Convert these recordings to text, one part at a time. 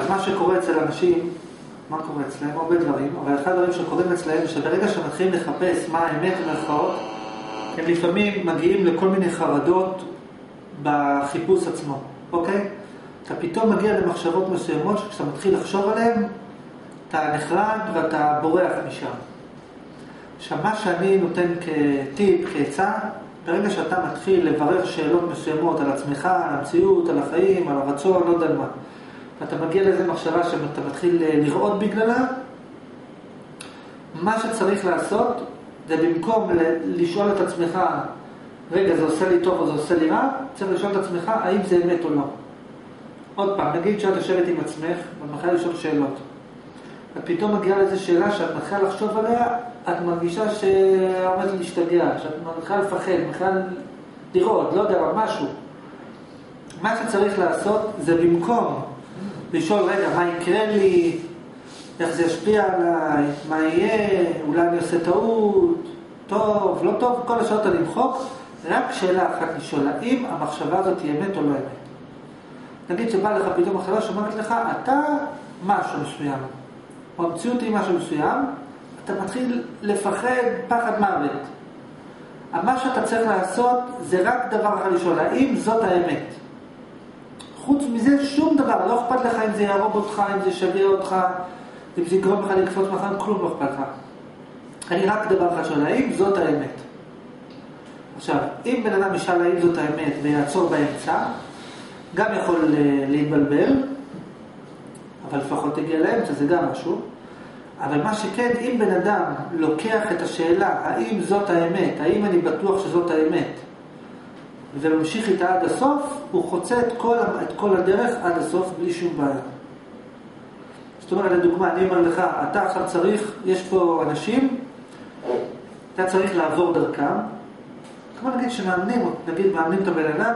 אז מה שקורה אצל אנשים, מה קורה אצלם? הרבה דברים, אבל אחד הדברים שקורים אצלם, שברגע שהם מתחילים לחפש מה האמת במירכאות, הם לפעמים מגיעים לכל מיני חרדות בחיפוש עצמו, אוקיי? אתה פתאום מגיע למחשבות מסוימות שכשאתה מתחיל לחשוב עליהן, אתה נחרד ואתה בורח משם. עכשיו, מה שאני נותן כטיפ, כעצה, ברגע שאתה מתחיל לברר שאלות מסוימות על עצמך, על המציאות, על החיים, על הרצון, לא יודע מה, ואתה מגיע לאיזו מחשבה שאתה מתחיל לראות בגללה, מה שצריך לעשות זה במקום לשאול את עצמך, רגע, זה עושה לי טוב או זה עושה לי רע, צריך לשאול את עצמך האם זה אמת או לא. עוד פעם, נגיד שאת יושבת עם עצמך ואת מתחילה לשאול שאלות. את פתאום מגיעה לאיזו שאלה שאת מתחילה לחשוב עליה, את מרגישה שעומדת להשתגע, שאת מתחילה לפחד, מתחילה לראות, לא יודע, משהו. מה שצריך לעשות זה במקום לשאול, רגע, מה יקרה לי, איך זה ישפיע עליי, מה יהיה, אולי אני עושה טעות, טוב, לא טוב, כל השאלות אני אמחוק, רק שאלה אחת לשאול, האם המחשבה הזאת היא אמת או לא אמת? נגיד שבא לך פתאום מחשבה שאומרת לך, אתה משהו מסוים, או המציאות היא משהו מסוים, אתה מתחיל לפחד פחד מוות. מה שאתה צריך לעשות זה רק דבר אחד לשאול, האם זאת האמת? חוץ מזה שום דבר, לא אכפת לך זה יהרוג אותך, אם זה ישגע אותך, אם זה יגרום לך לקפוץ מחר, כלום לא אכפת לך. אני רק דבר אחד שואל, האם זאת האמת? עכשיו, אם בן אדם ישאל האם זאת האמת ויעצור באמצע, גם יכול אה, להתבלבל, אבל לפחות תגיע לאמצע, זה גם משהו. אבל מה שכן, אם בן אדם לוקח את השאלה, האם זאת האמת, האם אני בטוח שזאת האמת, וממשיך איתה עד הסוף, הוא חוצה את כל, את כל הדרך עד הסוף בלי שום בעיה. זאת אומרת, לדוגמה, אני אומר לך, אתה עכשיו צריך, יש פה אנשים, אתה צריך לעבור דרכם, כמו נגיד שמאמנים, נגיד מאמנים את הבן אדם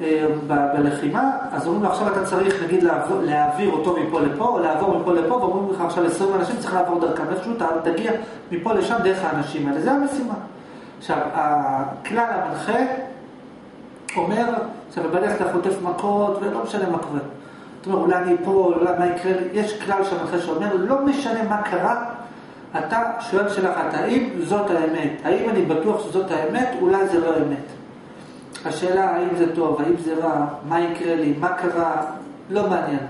אה, בלחימה, אז אומרים לו עכשיו אתה צריך נגיד לעבור, להעביר אותו מפה לפה, או לעבור מפה לפה, ואומרים לך עכשיו 20 אנשים צריך לעבור דרכם, איכשהו אתה תגיע מפה לשם דרך האנשים האלה, זה המשימה. עכשיו, הכלל המנחה אומר, שבדרך אתה חוטף מכות ולא משנה מה קורה. אומרת, אולי אני פה, אולי מה יקרה, יש כלל של המנחה שאומר, לא משנה מה קרה, אתה שואל שאלה אחת, האם זאת האמת? האם אני בטוח שזאת האמת? אולי זה לא אמת. השאלה האם זה טוב, האם זה רע, מה יקרה לי, מה קרה, לא מעניין.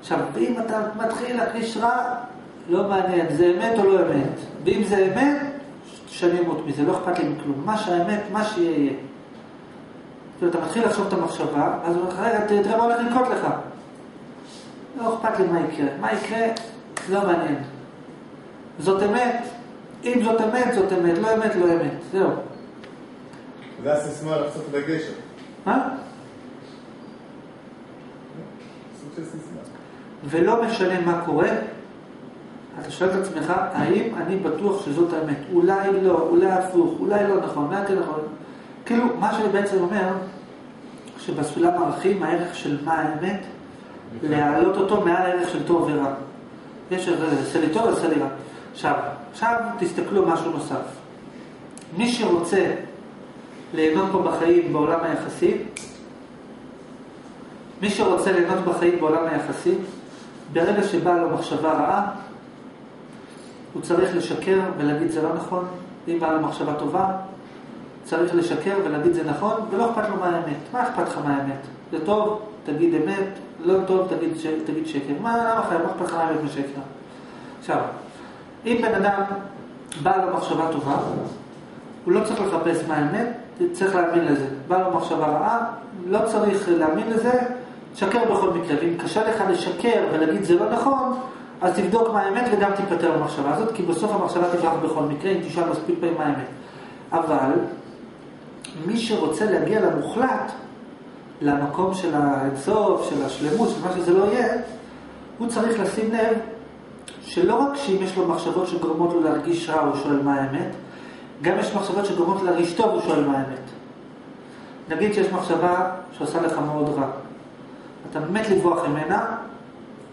עכשיו, ואם אתה מתחיל להרגיש רע, לא מעניין, זה אמת או לא אמת. ואם זה אמת, שאני אמות מזה, לא אכפת לי מכלום. מה שהאמת, מה שיהיה יהיה. אתה מתחיל לחשוב את המחשבה, אז רגע, תראה מה הולך לקרות לך. לא אכפת לי מה יקרה. מה יקרה, לא מעניין. זאת אמת. אם זאת אמת, זאת אמת. לא אמת, לא אמת. זהו. זה הסיסמה לחצות את הגשר. מה? ולא משנה מה קורה, אתה שואל את עצמך, האם אני בטוח שזאת האמת? אולי לא, אולי הפוך, אולי לא נכון, אולי כן נכון. כאילו, מה שאני בעצם אומר, שבסולם ערכים הערך של מה האמת, להעלות אותו מעל הערך של טוב ורע. יש איזה, עושה לי טוב, עושה לי רע. עכשיו, עכשיו תסתכלו משהו נוסף. מי שרוצה ליהנות פה בחיים בעולם היחסי, מי שרוצה ליהנות בחיים בעולם היחסי, ברגע שבאה לו מחשבה רעה, הוא צריך לשקר ולהגיד זה לא נכון, אם באה לו מחשבה טובה, צריך לשקר ולהגיד זה נכון, ולא אכפת לו מה האמת. מה אכפת לך מה האמת? זה טוב, תגיד אמת, לא טוב, תגיד, תגיד שקר. מה, למה חייב? מה אכפת לך מה האמת משקר? עכשיו, אם בן אדם בא לו מחשבה טובה, הוא לא צריך לחפש מה האמת, צריך להאמין לזה. בא לו מחשבה רעה, לא צריך להאמין לזה, תשקר בכל מקרה. ואם קשה לך לשקר ולהגיד זה לא נכון, אז תבדוק מה האמת וגם תיפטר במחשבה הזאת, כי בסוף המחשבה תברח בכל מקרה, אם תשאל מספיק פעמים מה האמת. אבל מי שרוצה להגיע למוחלט, למקום של האינסוף, של השלמות, של מה שזה לא יהיה, הוא צריך לשים לב שלא רק שאם יש לו מחשבות שגורמות לו להרגיש רע, הוא שואל מה האמת, גם יש מחשבות שגורמות לו להרגיש טוב, הוא שואל מה האמת. נגיד שיש מחשבה שעושה לך מאוד רע. אתה מת לברוח ממנה,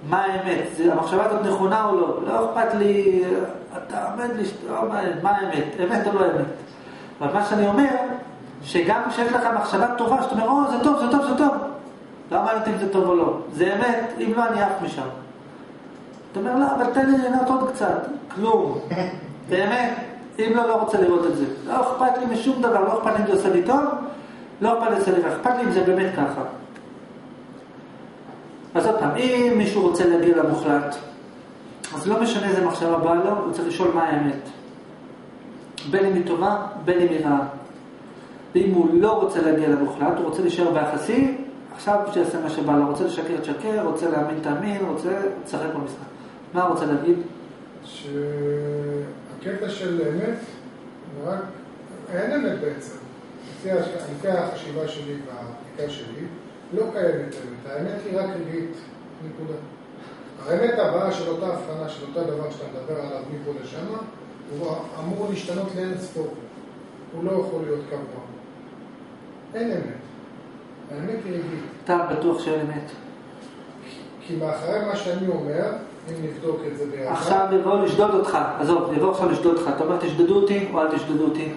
מה האמת? זה, המחשבה הזאת נכונה או לא? לא אכפת לי, אתה עומד לשתות, מה האמת? אמת או לא אמת? אבל מה שאני אומר, שגם כשיש לך מחשבה טובה, שאתה אומר, או, זה טוב, זה טוב, זה טוב. לא אותי אם זה טוב או לא. זה אמת, אם לא, אני עף משם. אתה אומר, לא, אבל תן לי ליהנות עוד קצת. כלום. באמת, אם לא, לא רוצה לראות את זה. לא אכפת לי משום דבר, לא אכפת לי אם זה עושה לי טוב, לא אכפת לי רע. אכפת לי אם זה באמת ככה. אז עוד פעם, אם מישהו רוצה להגיע למוחלט, אז לא משנה איזה מחשבה באה לו, הוא צריך לשאול מה האמת. בין אם היא טובה, בין אם היא רעה. ואם הוא לא רוצה להגיע למוחלט, הוא רוצה להישאר ביחסי, עכשיו שיעשה מה שבא לו. רוצה לשקר, תשקר, רוצה להאמין, תאמין, רוצה לשחק במשחק. מה רוצה להגיד? שהקטע של אמת, רק, אין אמת בעצם. לפי החשיבה שלי והבדיקה שלי, לא קיימת אמת. האמת היא רק רגעית, נקודה. האמת הבאה של אותה הבחנה, של אותו דבר שאתה מדבר עליו מפה לשם, הוא אמור להשתנות לאין ספור. הוא לא יכול להיות קבוע. אין אמת. האמת היא רגעית. אתה בטוח שאין אמת. כי מאחורי מה שאני אומר, אם נבדוק את זה ביחד... עכשיו יבואו לשדוד אותך, עזוב, יבואו עכשיו לשדוד אותך. אתה אומר תשדדו אותי או אל תשדדו אותי?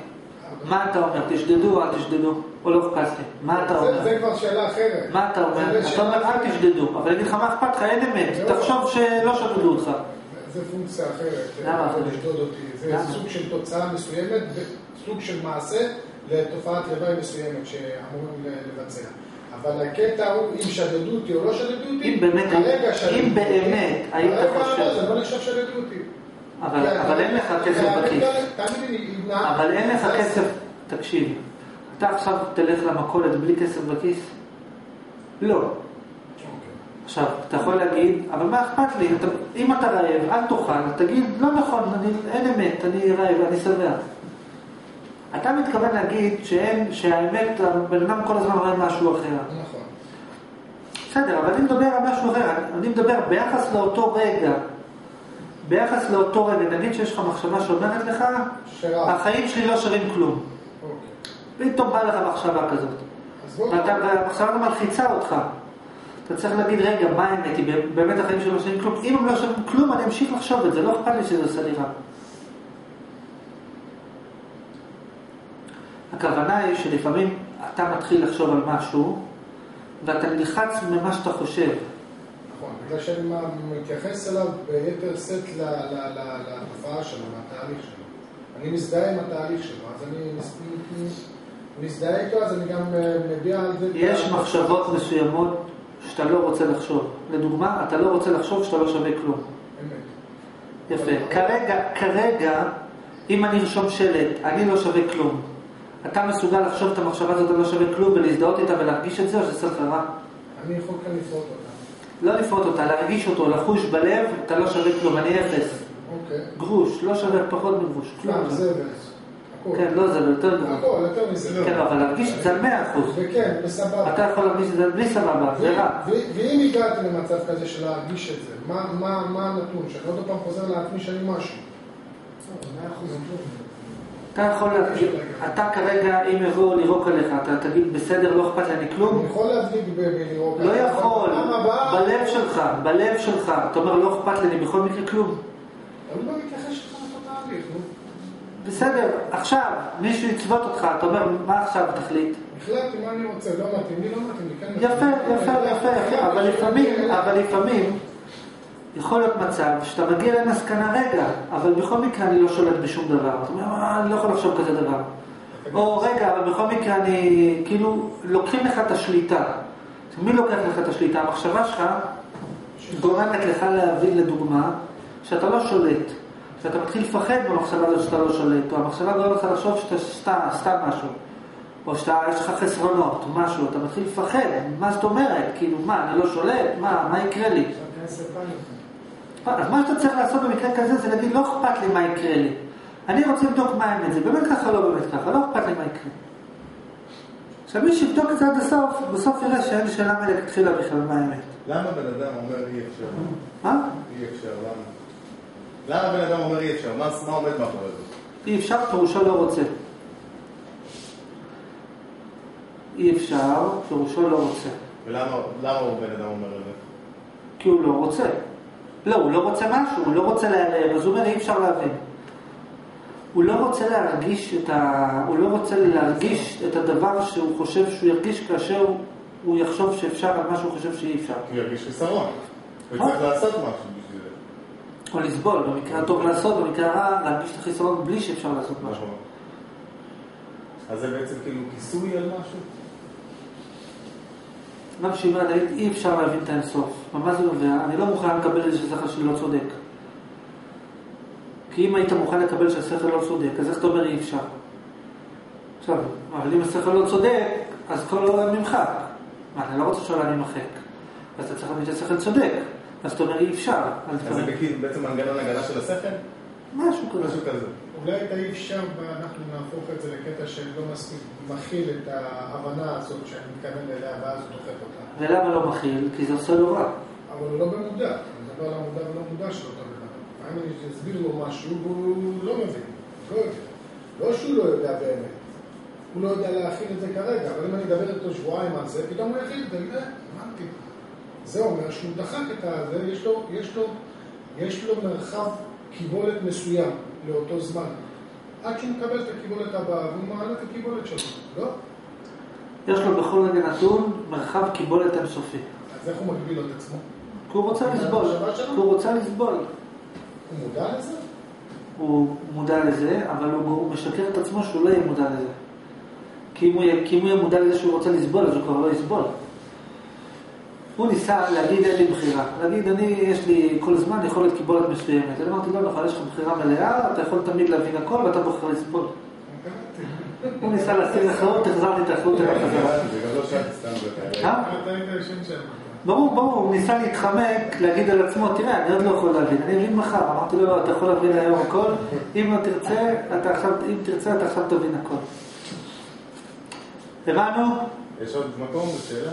מה אתה אומר? תשדדו או אל תשדדו? או לא אכפת לי? מה אתה אומר? זה כבר שאלה אחרת. מה אתה אומר? אתה אומר אל. תשדדו, אבל אני אגיד לך מה אכפת לך, אין אמת. לא. תחשוב שלא שדדו אותך. זה פונקציה אחרת. למה? לשדוד אותי. זה? סוג של תוצאה מסוימת, סוג של מעשה לתופעת לוואי מסוימת שאמורים לבצע. אבל הקטע הוא אם שדדו אותי או לא שדדו אותי, אם באמת היית- שדדו אם אותי. באמת היית חושב- זה לא נחשב שדדו אותי. אבל אין לך אני- כסף אני- בכיס. אבל אין לך כסף, תקשיב, אתה עכשיו תלך למכולת בלי כסף בכיס? לא. אוקיי. עכשיו, אתה יכול להגיד, אבל מה אכפת לי? אתה, אם אתה רעב, אל תאכל, תגיד, לא נכון, אני, אין אמת, אני רעב, אני שבע. אתה מתכוון להגיד שאין, שהאמת, הבן אדם כל הזמן רואה משהו אחר. נכון. בסדר, אבל אני מדבר על משהו אחר, אני מדבר ביחס לאותו רגע. ביחס לאותו רגע, נגיד שיש לך מחשבה שאומרת לך, שרע. החיים שלי לא שווים כלום. אוקיי. פתאום באה לך מחשבה כזאת. והמחשבה גם מלחיצה אותך. אתה צריך להגיד, רגע, מה האמת? באמת החיים שלי לא שווים כלום? אם הם לא שווים כלום, אני אמשיך לחשוב את זה, לא אכפת לי שזה עושה לי רע. הכוונה היא שלפעמים אתה מתחיל לחשוב על משהו, ואתה נלחץ ממה שאתה חושב. נכון, בגלל שאני מתייחס אליו ביתר ל- לתופעה שלו, לתהליך שלו. אני מזדהה עם התהליך שלו, אז אני מז- מזדהה איתו, אז אני גם אה, מביע על זה... יש מחשבות מסוימות שאתה לא רוצה לחשוב. לדוגמה, אתה לא רוצה לחשוב שאתה לא שווה כלום. אמת. יפה. כרגע, כרגע, אם אני ארשום שלט, אני לא שווה כלום. אתה מסוגל לחשוב את המחשבה הזאת, לא שווה כלום, ולהזדהות איתה ולהרגיש את זה, או שזה צריך רע? אני יכול כאן לפרוט אותה. לא לפרוט אותה, להרגיש אותו, לחוש בלב, אתה לא שווה כלום, אני אפס. אוקיי. גרוש, לא שווה פחות מגרוש. כלום. סתם, זה. כן, לא, זה יותר גרוע. הכל, יותר מזה. כן, אבל להרגיש את זה על מאה אחוז. וכן, בסבבה. אתה יכול להרגיש את זה בלי סבבה, זה רע. ואם הגעתי למצב כזה של להרגיש את זה, מה- הנתון? שאני עוד פעם חוזר לעצמי שאני משהו. כלום. אתה יכול אתה כרגע, אם יבואו לירוק עליך, אתה תגיד, בסדר, לא אכפת לי, כלום? אני יכול להדליק ב- בלראות. לא יכול, בפעם הבאה- בלב שלך, בלב שלך. אתה אומר, לא אכפת לי, אני בכל מקרה כלום. לא. בסדר, עכשיו, מישהו יצוות אותך, אתה אומר, מה עכשיו תחליט? החלטתי מה אני רוצה, לא מתאים לי, לא מתאים לי. כן לי. יפה, יפה, יפה, אבל לפעמים, אבל לפעמים, יכול להיות מצב שאתה מגיע למסקנה, רגע, אבל בכל מקרה אני לא שולט בשום דבר. אתה אומר, "אה, אני לא יכול לחשוב כזה דבר. או רגע, אבל בכל מקרה אני, כאילו, לוקחים לך את השליטה. מי לוקח לך את השליטה? המחשבה שלך גורמת לך להבין, לדוגמה, שאתה לא שולט. שאתה מתחיל לפחד במחשבה הזאת שאתה לא שולט, או המחשבה גורמת לך לחשוב שאתה סתם, סתם משהו. או שאתה, יש לך חסרונות, משהו, אתה מתחיל לפחד, מה זאת אומרת? כאילו, מה, אני לא שולט? מה, מה יקרה לי? אז מה שאתה צריך לעשות במקרה כזה זה להגיד, לא אכפת לי מה יקרה לי. אני רוצה לבדוק מה האמת, זה באמת ככה או לא באמת ככה, לא אכפת לי מה יקרה. עכשיו מי שיבדוק את זה עד הסוף, בסוף יראה שאין שאלה מלכתחילה בכלל מה האמת. למה בן אדם אומר אי אפשר? מה? אי אפשר, למה? למה בן אדם אומר אי אפשר? מה מה עומד מאחורי זה? אי אפשר, פירושו לא רוצה. אי אפשר, פירושו לא רוצה. ולמה למה הוא בן אדם אומר את זה? כי הוא לא רוצה. לא, הוא לא רוצה משהו, הוא לא רוצה לערער, אז הוא אומר, אי אפשר להבין. הוא לא רוצה להרגיש את ה... הוא לא רוצה להרגיש את הדבר שהוא חושב שהוא ירגיש כאשר הוא הוא יחשוב שאפשר על מה שהוא חושב שאי אפשר. הוא ירגיש חיסרון. הוא יצטרך לעשות משהו בשביל זה. או לסבול, במקרה הטוב לעשות, במקרה הרע להרגיש את החיסרון בלי שאפשר לעשות משהו. נכון. אז זה בעצם כאילו כיסוי על משהו? גם שאמרה דוד, אי אפשר להבין את האינסוף. מה זה נובע? אני לא מוכן לקבל את זה שהשכל שלי לא צודק. כי אם היית מוכן לקבל שהשכל לא צודק, אז איך אתה אומר אי אפשר? עכשיו, אבל אם השכל לא צודק, אז כל העולם נמחק. מה, אני לא רוצה שהעולם יימחק. אז אתה צריך להבין שהשכל צודק. אז אתה אומר אי אפשר. אז זה בעצם מנגנון הגנה של השכל? משהו כזה. משהו כזה. אולי את האי אפשר, ואנחנו נהפוך את זה לקטע שלא מספיק מכיל את ההבנה הזאת שאני מתכוון אליה, ואז הוא דוחף אותה. ולמה לא מכיל? כי זה עושה לו רע. אבל הוא לא במודע, אני מדבר על המודע ולא מודע של אותו בן אדם. אני אסביר לו משהו והוא לא מבין, לא יודע. לא שהוא לא יודע באמת, הוא לא יודע להכיל את זה כרגע, אבל אם אני אדבר איתו שבועיים על זה, פתאום הוא יכיל את זה, אמרתי. זה אומר שהוא דחק את הזה, יש לו, יש לו, יש לו מרחב קיבולת מסוים לאותו זמן. עד שהוא מקבל את הקיבולת הבאה, והוא מעלה את הקיבולת שלו, לא? יש לו בכל רגע נתון מרחב קיבולת אינסופי. אז איך הוא מגביל את עצמו? כי הוא רוצה לסבול. הוא רוצה לסבול. הוא מודע לזה? הוא מודע לזה, אבל הוא, הוא משקר את עצמו שהוא לא יהיה מודע לזה. כי אם, הוא יהיה, כי אם הוא יהיה מודע לזה שהוא רוצה לסבול, אז הוא כבר לא יסבול. הוא ניסה להגיד אין לי בחירה. להגיד, אני, יש לי כל זמן יכולת קיבולת מסוימת. אני אמרתי, לא נכון, יש לך בחירה מלאה, אתה יכול תמיד להבין הכל ואתה בוחר לסבול. הוא ניסה להשיג אחרות, החזרתי את האחרות אליו חזרה. זה גם לא סתם. אה? ברור, ברור, הוא ניסה להתחמק, להגיד על עצמו, תראה, אני עוד לא יכול להבין, אני אבין מחר. אמרתי לו, לא, אתה יכול להבין היום הכל, אם לא תרצה, אתה עכשיו, אם תרצה, אתה עכשיו תבין הכל. הבנו? יש עוד מקום לשאלה?